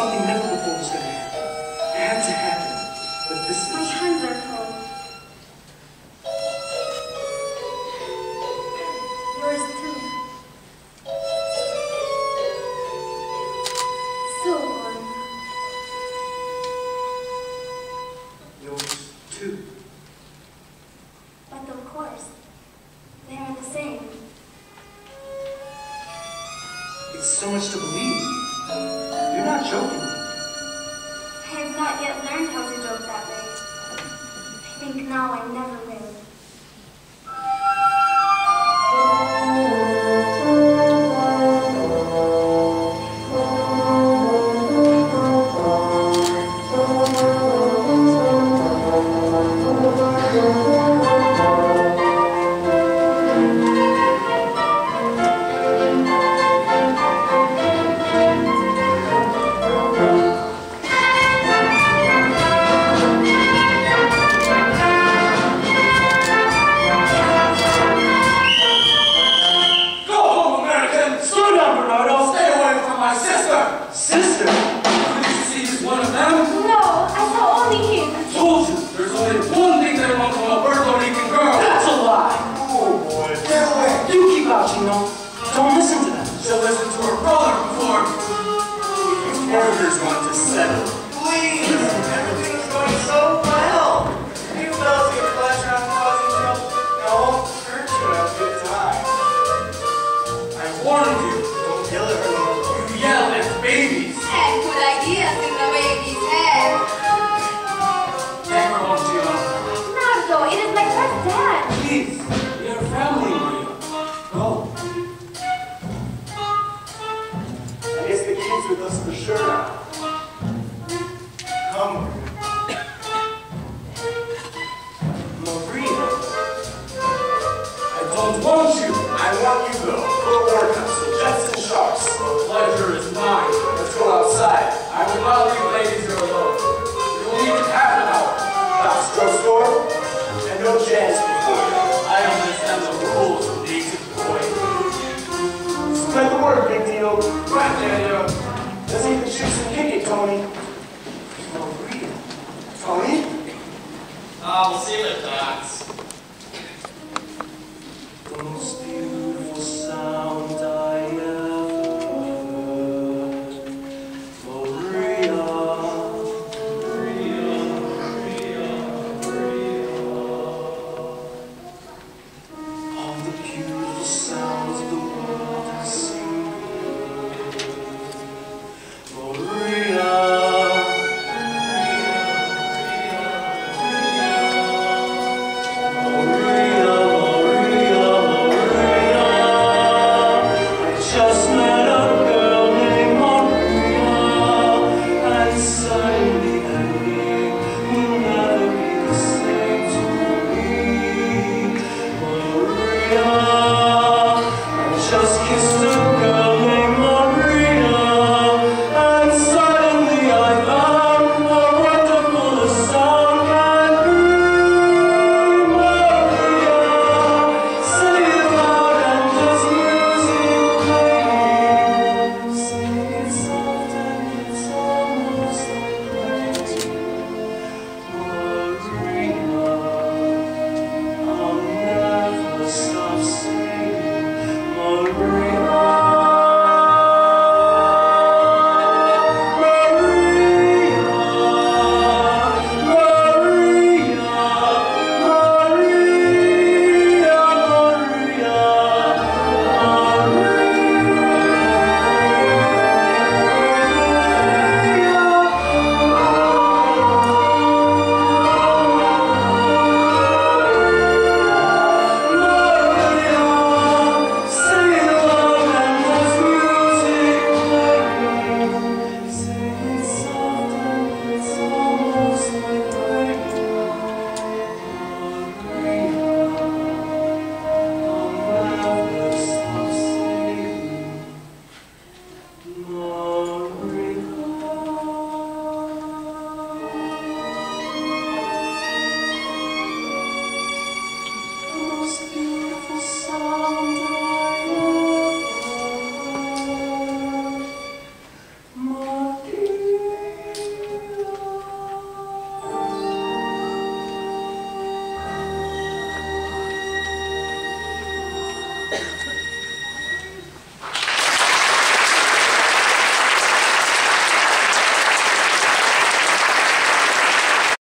something before was going to happen. It had to happen. But this My is... hands are cold. Yours too. So warm. Yours too. But of course, they are the same. It's so much to believe. Joking. I have not yet learned how to joke that way. I think now I never will. Burgers want to settle. Guess with us for sure now. Come, Maria. I don't want you. I want you though. For a war council, Jets and Sharks. The pleasure is mine. Let's go outside. I will not leave ladies here alone. We will need half an hour. Bistro store, and no jazz before. I understand the rules, native boy. Spread the word, big deal. Right there, yo. Let's even shoot some kick it, Tony. Tony? Ah, we'll see what that's. just kissed her.